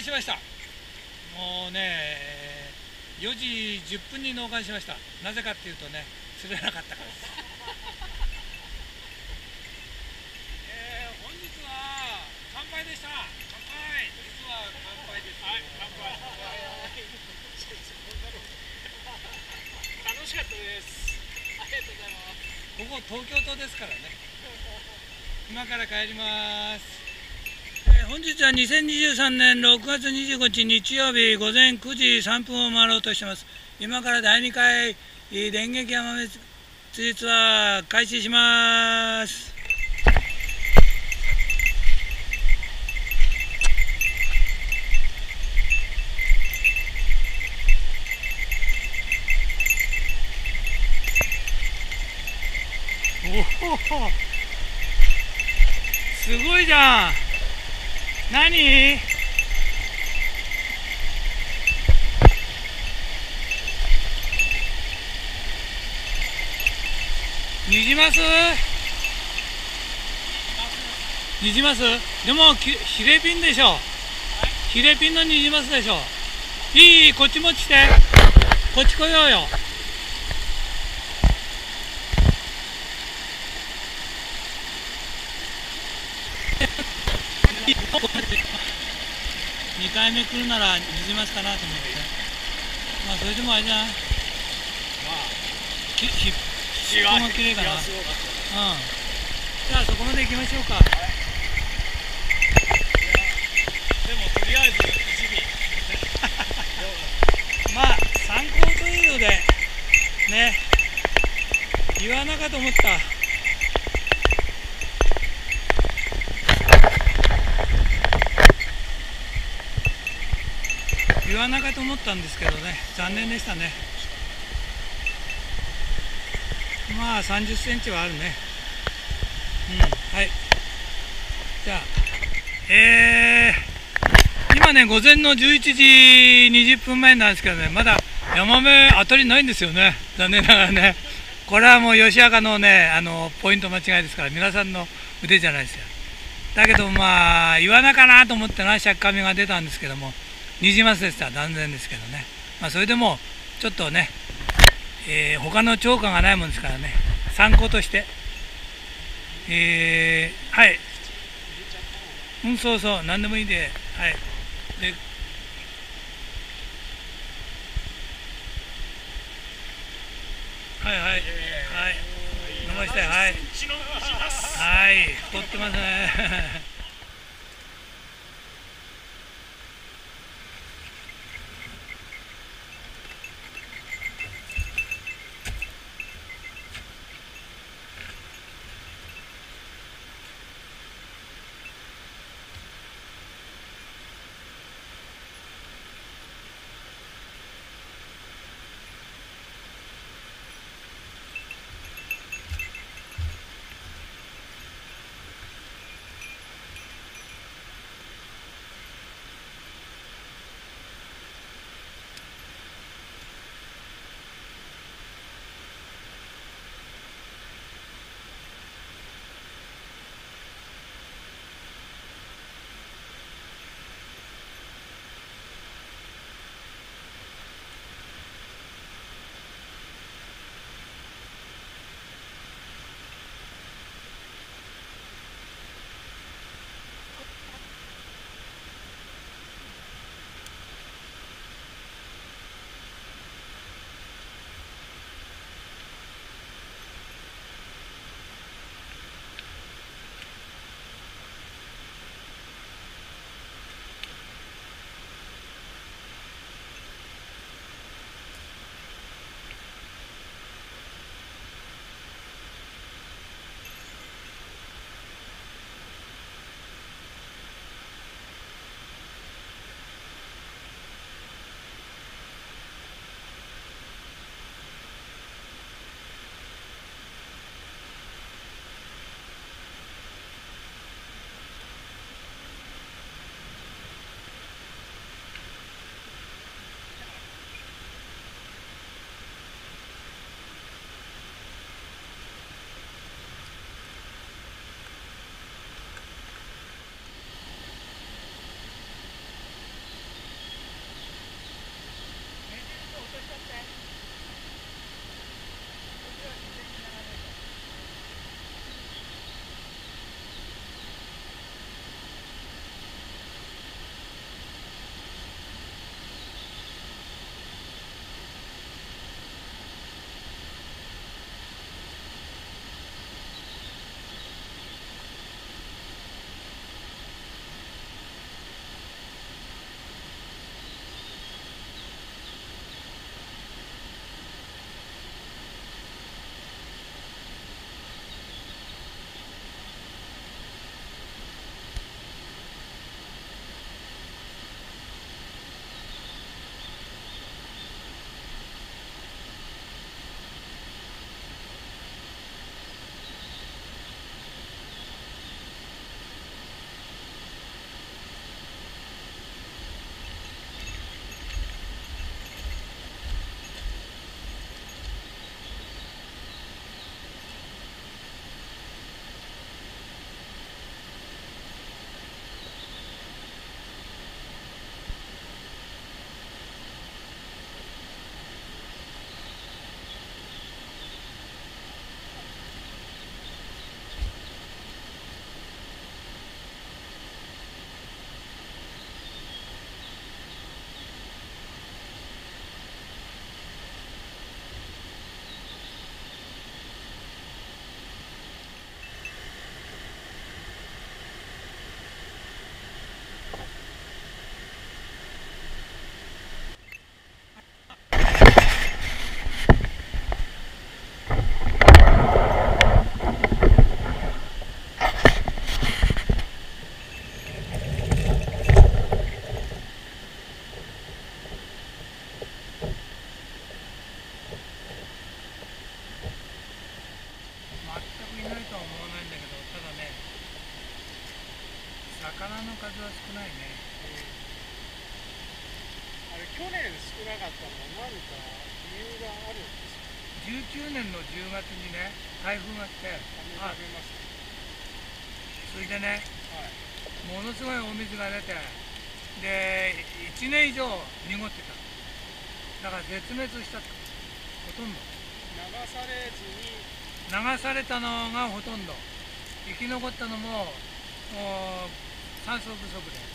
しました。もうね4時10分に納棺しました。なぜかっていうとね釣れなかったからです。えー、本日は乾杯でした。乾杯。実は乾杯ですはい乾杯。楽しかったです。ありがとうございます。ここ東京都ですからね。今から帰ります。えー本日は2023年6月25日日曜日午前9時3分を回ろうとしています。今から第2回えー電撃山釣りツアー開始します。おおすごいじゃん。何？ニジマスニジマスでもヒレピンでしょ。ヒレピンのニジマスでしょ。いいこっちも来て。こっち来ようよ。2回目来るならニジマスかなと思って。まあそれでもあれじゃんまあきひ尻尾も綺麗かなうん。じゃあそこまで行きましょうか。でもとりあえず1尾 まあ参考程度でね。言わなかと思った。言わなかと思ったんですけどね。残念でしたね。まあ30センチはあるね。うんはい。じゃあえー、今ね午前の11時20分前なんですけどね。まだヤマメ当たりないんですよね。残念ながらね。これはもう吉赤のねあのポイント間違いですから皆さんの腕じゃないですよ。だけどまあイワナかなと思ってなシャッカメが出たんですけども。ニジマスでした断然ですけどね。まあそれでもちょっとね、えー他の釣果がないもんですからね。参考として。えーはい。うんそうそう。何でもいいんで。はい。ではいはい。はい。伸ばしてはい。はい。太ってますね魚の数は少ないね。あれ去年少なかったのは何か理由があるんですか？19年の10月にね台風が来て。それでねはい。ものすごいお水が出てで1年以上濁ってた。だから絶滅したと。ほとんど。流されずに。流されたのがほとんど。生き残ったのももう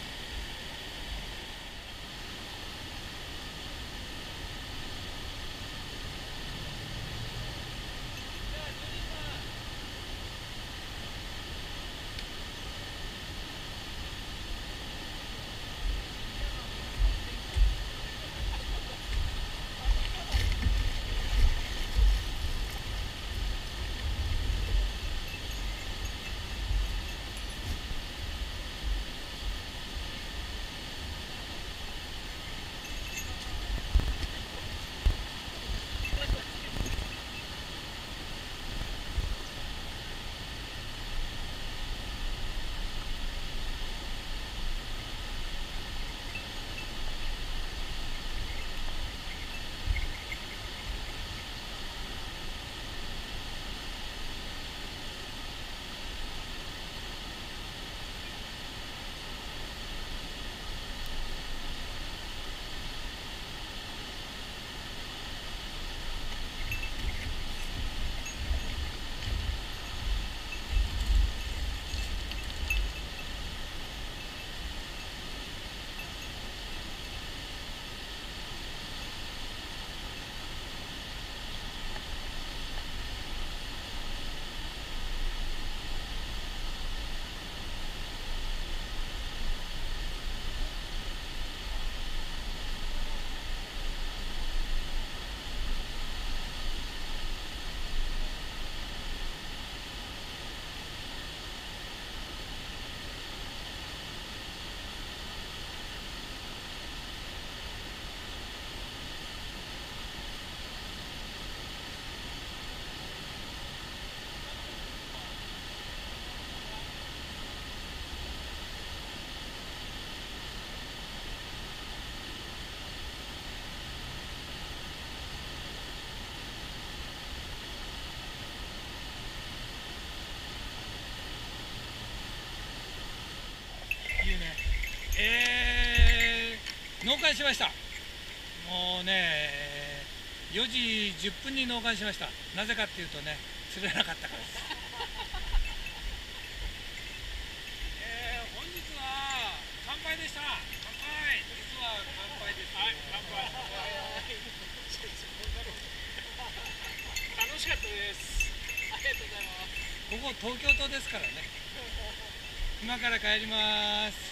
しました。もうね4時10分に納棺しました。なぜかっていうとね釣れなかったから。ですえー、本日は乾杯でした。乾杯。実は乾杯。ですはい乾杯楽しかったですありがとうございます。ここ東京都ですからね。今から帰ります